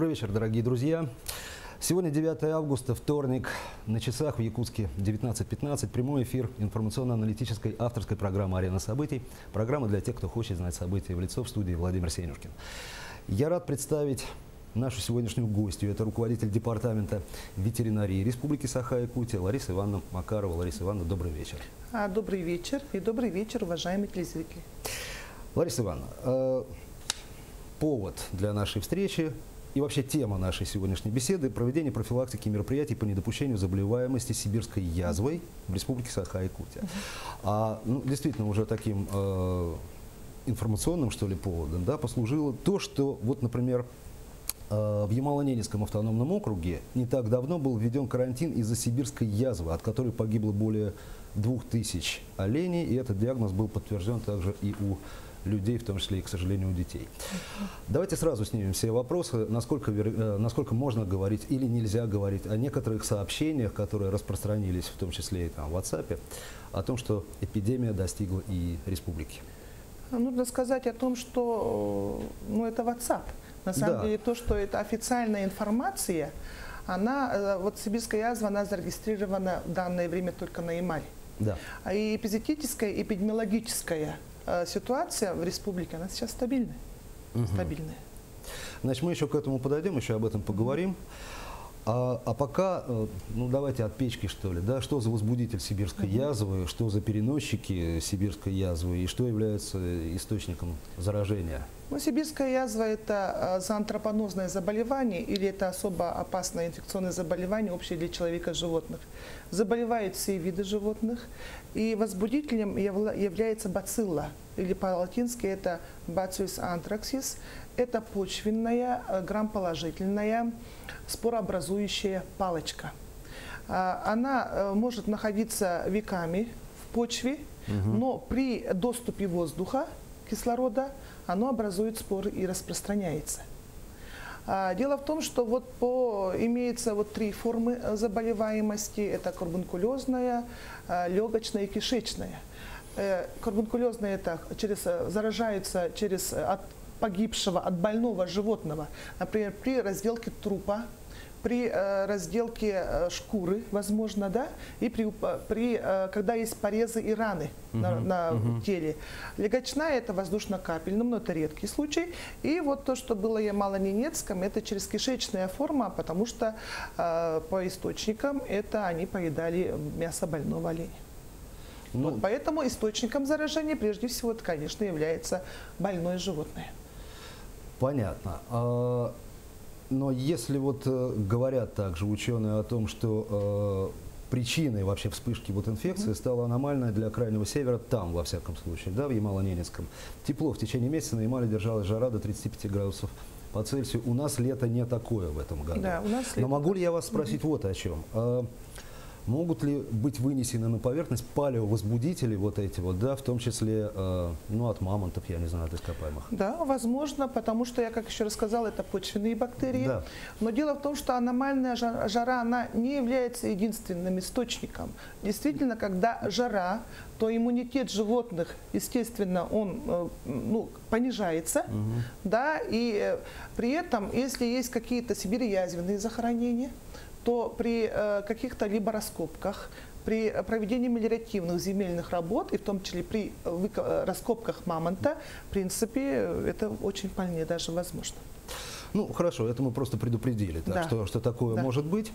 Добрый вечер, дорогие друзья. Сегодня 9 августа, вторник, на часах в Якутске 19.15. Прямой эфир информационно-аналитической авторской программы «Арена событий». Программа для тех, кто хочет знать события в лицо в студии Владимир Сенюшкин. Я рад представить нашу сегодняшнюю гостью. Это руководитель департамента ветеринарии Республики Саха-Якутия Лариса Ивановна Макарова. Лариса Ивановна, добрый вечер. А, добрый вечер и добрый вечер, уважаемые телезрители. Лариса Ивановна, э, повод для нашей встречи и вообще тема нашей сегодняшней беседы – проведение профилактики мероприятий по недопущению заболеваемости сибирской язвой в Республике Саха-Якутия. А ну, действительно уже таким э, информационным, что ли, поводом да, послужило то, что, вот, например, э, в Ямало-Ненецком автономном округе не так давно был введен карантин из-за сибирской язвы, от которой погибло более двух тысяч оленей, и этот диагноз был подтвержден также и у людей, в том числе и, к сожалению, у детей. Давайте сразу снимем все вопросы, насколько, э, насколько можно говорить или нельзя говорить о некоторых сообщениях, которые распространились, в том числе и там, в WhatsApp, о том, что эпидемия достигла и республики. Нужно сказать о том, что ну, это WhatsApp. На самом да. деле то, что это официальная информация, она, э, вот сибирская язва, она зарегистрирована в данное время только на Ямале. Да. А и эпизотическая, эпидемиологическая Э, ситуация в республике, она сейчас стабильная. Угу. Стабильная. Значит, мы еще к этому подойдем, еще об этом поговорим. А, а пока, э, ну давайте от печки что ли, да, что за возбудитель сибирской угу. язвы, что за переносчики сибирской язвы и что является источником заражения? Ну, сибирская язва – это а, зоантропонозное заболевание или это особо опасное инфекционное заболевание, общее для человека и животных. Заболевают все виды животных, и возбудителем является бацилла, или по-латински это Bacillus anthracis. Это почвенная, э, грамположительная, спорообразующая палочка. А, она э, может находиться веками в почве, угу. но при доступе воздуха, кислорода, оно образует споры и распространяется. А, дело в том, что вот по, имеется вот три формы э, заболеваемости. Это карбункулезная, легочная и кишечная. Карбункулезная это через, заражается через от погибшего, от больного животного. Например, при разделке трупа при э, разделке э, шкуры, возможно, да, и при, при, э, когда есть порезы и раны угу, на, на угу. теле. Легочная – это воздушно-капельным, но это редкий случай. И вот то, что было Ямало-Ненецком, это через кишечная форма, потому что э, по источникам это они поедали мясо больного оленя. Ну, вот поэтому источником заражения прежде всего, это, конечно, является больное животное. Понятно. А но если вот э, говорят также ученые о том, что э, причиной вообще вспышки вот инфекции стала аномальная для Крайнего Севера, там, во всяком случае, да, в Ямало-Ненецком. Тепло в течение месяца на Ямале держалась жара до 35 градусов по Цельсию. У нас лето не такое в этом году. Да, у нас лето. Но могу ли я вас спросить угу. вот о чем? Могут ли быть вынесены на поверхность палеовозбудители вот эти вот, да, в том числе, э, ну, от мамонтов, я не знаю, от ископаемых? Да, возможно, потому что, я как еще рассказала, это почвенные бактерии. Да. Но дело в том, что аномальная жара, она не является единственным источником. Действительно, когда жара, то иммунитет животных, естественно, он э, ну, понижается, угу. да, и э, при этом, если есть какие-то сибирязвенные захоронения, то при э, каких-то либо раскопках, при проведении мелиоративных земельных работ, и в том числе при э, раскопках мамонта, в принципе, это очень вполне даже возможно. Ну, хорошо, это мы просто предупредили, так, да. что, что такое да. может быть.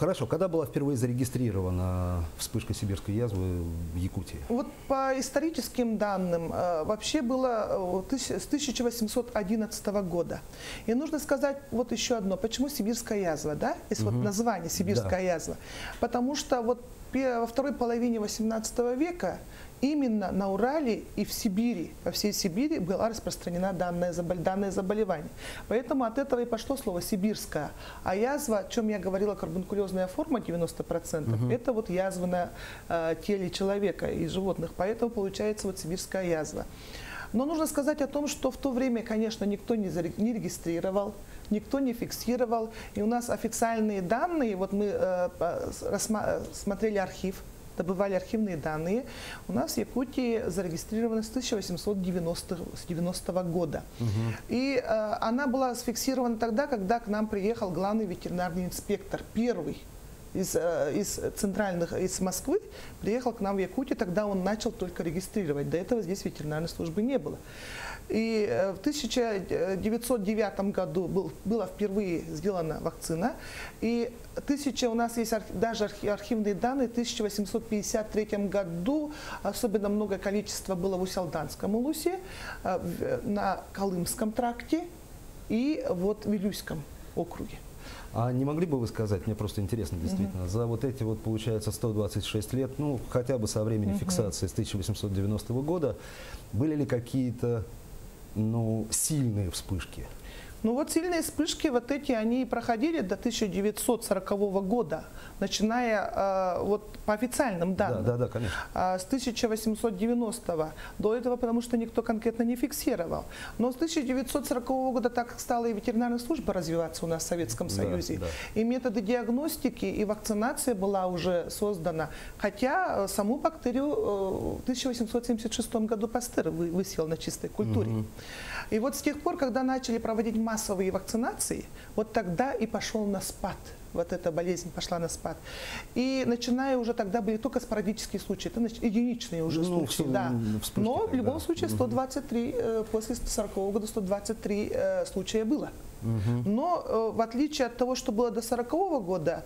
Хорошо, когда была впервые зарегистрирована вспышка сибирской язвы в Якутии? Вот по историческим данным, э, вообще было э, с 1811 года. И нужно сказать вот еще одно, почему сибирская язва, да? Есть угу. вот название сибирская да. язва. Потому что вот во второй половине 18 века именно на Урале и в Сибири, по всей Сибири была распространена данное, данное заболевание. Поэтому от этого и пошло слово «сибирская». А язва, о чем я говорила, карбункулезная форма 90%, угу. это вот язва на э, теле человека и животных. Поэтому получается вот сибирская язва. Но нужно сказать о том, что в то время, конечно, никто не, не регистрировал, никто не фиксировал. И у нас официальные данные, вот мы э, смотрели архив добывали архивные данные, у нас в Якутии зарегистрирована с 1890 года. Угу. И э, она была сфиксирована тогда, когда к нам приехал главный ветеринарный инспектор, первый из, э, из центральных, из Москвы, приехал к нам в Якутию, тогда он начал только регистрировать. До этого здесь ветеринарной службы не было. И э, в 1909 году был, была впервые сделана вакцина. И тысяча, у нас есть даже архивные данные, в 1853 году особенно много количества было в Усялданском улусе, э, на Колымском тракте и вот в Вилюйском округе. А не могли бы вы сказать, мне просто интересно действительно, угу. за вот эти вот, получается, 126 лет, ну, хотя бы со времени угу. фиксации с 1890 года, были ли какие-то ну, сильные вспышки? Ну вот сильные вспышки вот эти, они проходили до 1940 года, начиная э, вот по официальным данным. Да, да, да, конечно. Э, с 1890 до этого, потому что никто конкретно не фиксировал. Но с 1940 года так стала и ветеринарная служба развиваться у нас в Советском Союзе. Да. И методы диагностики и вакцинация была уже создана. Хотя э, саму бактерию э, в 1876 году Пастер высел на чистой культуре. Угу. И вот с тех пор, когда начали проводить массовые вакцинации, вот тогда и пошел на спад. Вот эта болезнь пошла на спад. И начиная уже тогда были только спорадические случаи, это значит, единичные уже ну, случаи. Да. В Но в любом да. случае 123, э, после 40 -го года 123 э, случая было. Угу. Но э, в отличие от того, что было до 40 -го года,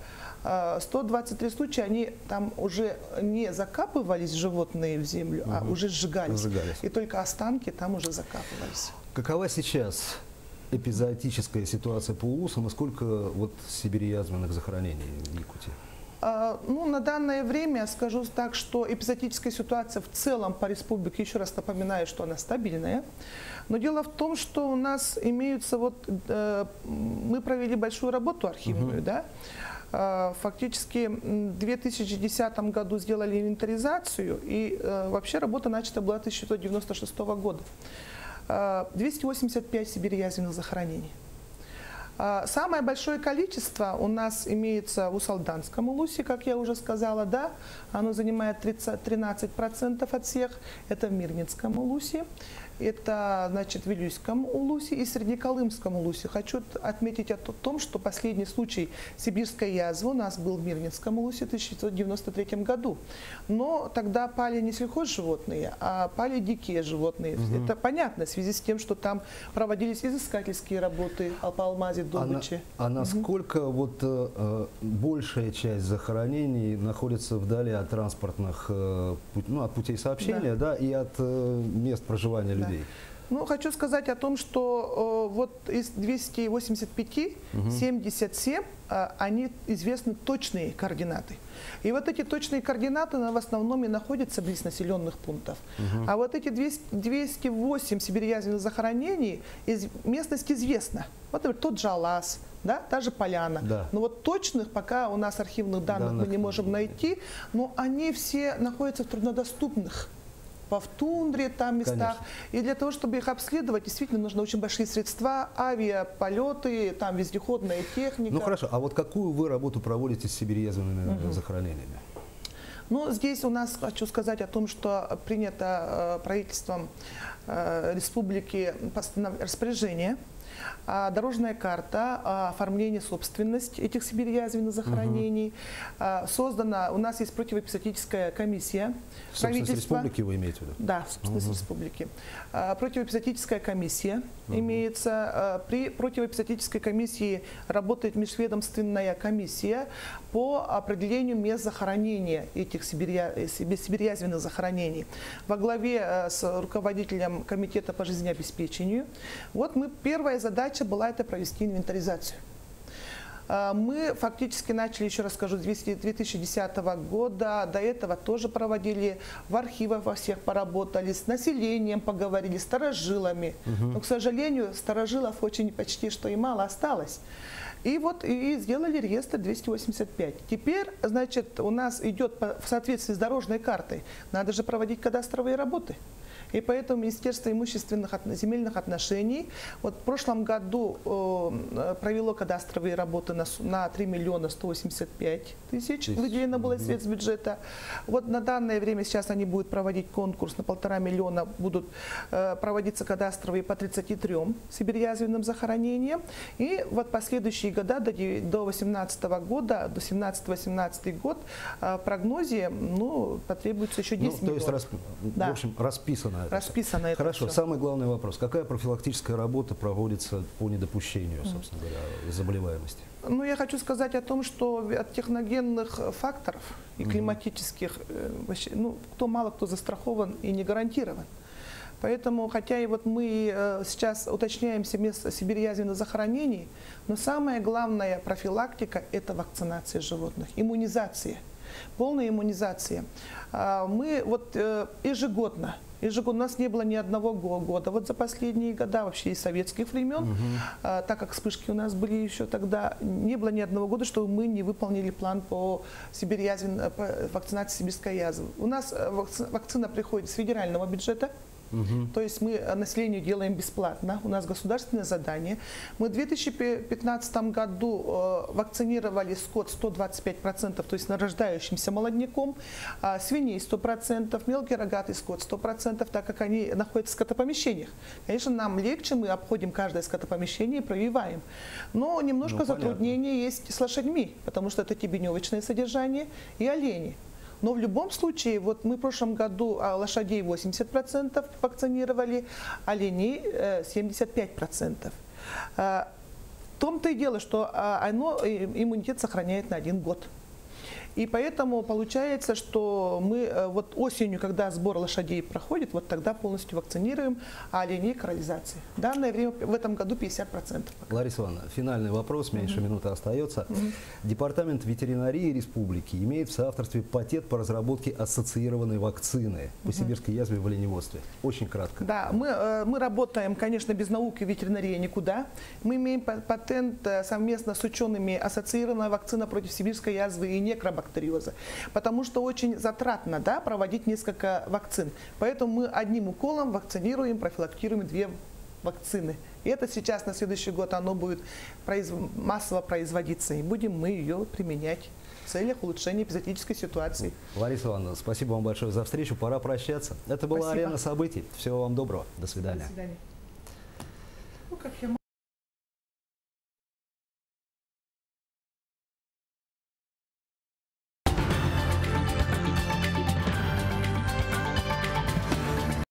123 случая, они там уже не закапывались животные в землю, угу. а уже сжигались. сжигались. И только останки там уже закапывались. Какова сейчас эпизоотическая ситуация по УУСам и сколько вот сибириязменных захоронений в Якутии? А, ну, на данное время скажу так, что эпизодическая ситуация в целом по республике, еще раз напоминаю, что она стабильная. Но дело в том, что у нас имеются вот, э, мы провели большую работу архивную, угу. да, а, Фактически в 2010 году сделали инвентаризацию, и э, вообще работа начата была 1996 года. 285 сибирь-язвенных захоронений. А, самое большое количество у нас имеется в Усалданском улусе, как я уже сказала, да, оно занимает 30, 13% от всех, это в Мирнинском улусе. Это, значит, в Вилюйском улусе и Среднеколымском улусе. Хочу отметить о том, что последний случай сибирской язвы у нас был в Мирнинском улусе в 1993 году. Но тогда пали не сельхозживотные, а пали дикие животные. Угу. Это понятно в связи с тем, что там проводились изыскательские работы по алмазе, добычи. А, на, а насколько угу. вот э, большая часть захоронений находится вдали от транспортных, э, ну, от путей сообщения, да, да и от э, мест проживания людей? людей? Ну, хочу сказать о том, что э, вот из 285, угу. 77, э, они известны точные координаты. И вот эти точные координаты в основном и находятся близ населенных пунктов. Угу. А вот эти 200, 208 сибирязевых захоронений из местности известно. Вот например, тот же Алас, да, та же поляна. Да. Но вот точных пока у нас архивных данных, данных мы не можем найти, но они все находятся в труднодоступных в тундре там местах. Конечно. И для того, чтобы их обследовать, действительно нужны очень большие средства, авиаполеты, там вездеходная техника. Ну хорошо, а вот какую вы работу проводите с сибирьязвенными угу. захоронениями? Ну, здесь у нас хочу сказать о том, что принято э, правительством э, республики распоряжение дорожная карта, а, оформление собственности этих сибирь-язвенных захоронений. Угу. Создана, у нас есть противоэпизотическая комиссия. Собственность республики вы имеете в виду? Да, собственность угу. республики. Противоэпизотическая комиссия угу. имеется. При противоэпизотической комиссии работает межведомственная комиссия по определению мест захоронения этих сибирь-язвенных захоронений. Во главе с руководителем комитета по жизнеобеспечению. Вот мы, первая задача была это провести инвентаризацию. А, мы фактически начали, еще раз скажу, с 2010 года. До этого тоже проводили, в архивах во всех поработали, с населением поговорили, с старожилами. Угу. Но, к сожалению, старожилов очень почти что и мало осталось. И вот и сделали реестр 285. Теперь, значит, у нас идет в соответствии с дорожной картой, надо же проводить кадастровые работы. И поэтому Министерство имущественных земельных отношений вот в прошлом году э, провело кадастровые работы на, на 3 миллиона 185 тысяч, выделено было средств бюджета. Вот на данное время сейчас они будут проводить конкурс на полтора миллиона, будут э, проводиться кадастровые по 33 сибирязвенным захоронениям. И вот последующие года до 2018 года, до 17-18 год э, в прогнозе ну, потребуется еще 10 Ну, то есть, миллионов. расп- Да. в общем, расписано это. Расписано это Хорошо, всё. самый главный вопрос. Какая профилактическая работа проводится по недопущению, собственно говоря, заболеваемости? Ну, я хочу сказать о том, что от техногенных э, факторов и климатических, э, вообще, ну, кто мало кто застрахован и не гарантирован. Поэтому, хотя и вот мы э, сейчас уточняем себе сибирьязвенных захоронений, но самая главная профилактика – это вакцинация животных, иммунизация, полная иммунизация. А, Мы вот ежегодно, ежегодно, у нас не было ни одного го- года, вот за последние года, вообще из советских времен, а, так как вспышки у нас были еще тогда, не было ни одного года, чтобы мы не выполнили план по, сибирьязвен- э, по вакцинации сибирской язвы. У нас э, вакци- вакцина приходит с федерального бюджета, то есть мы э, населению делаем бесплатно, у нас государственное задание. Мы в 2015 году э, вакцинировали скот 125%, то есть нарождающимся молодняком, а свиней 100%, мелкий рогатый скот 100%, так как они находятся в скотопомещениях. Конечно, нам легче, мы обходим каждое скотопомещение и прививаем. Но немножко Ну, затруднение есть с лошадьми, потому что это тибеневочное содержание и олени. Но в любом случае, вот мы в прошлом году а, лошадей 80% вакцинировали, оленей э, 75%. А, В том-то и дело, что а, оно э, иммунитет сохраняет на один год. И поэтому получается, что мы э, вот осенью, когда сбор лошадей проходит, вот тогда полностью вакцинируем, оленей корализации. Данное время в этом году 50%. пока. Лариса Ивановна, финальный вопрос, меньше минуты остается. Департамент ветеринарии республики имеет в соавторстве пакет по разработке ассоциированной вакцины по сибирской язве в оленеводстве. Очень кратко. Да, мы, э, мы работаем, конечно, без науки ветеринарии никуда. Мы имеем па- патент э, совместно с учеными ассоциированная вакцина против сибирской язвы и некробактериоза. Потому что очень затратно да, проводить несколько вакцин. Поэтому мы одним уколом вакцинируем, профилактируем две вакцины. И это сейчас на следующий год оно будет произв- массово производиться. И будем мы ее применять в целях улучшения эпизодической ситуации. Лариса Ивановна, спасибо вам большое за встречу. Пора прощаться. Это была Спасибо. арена событий. Всего вам доброго. До свидания. До свидания. Ну, как я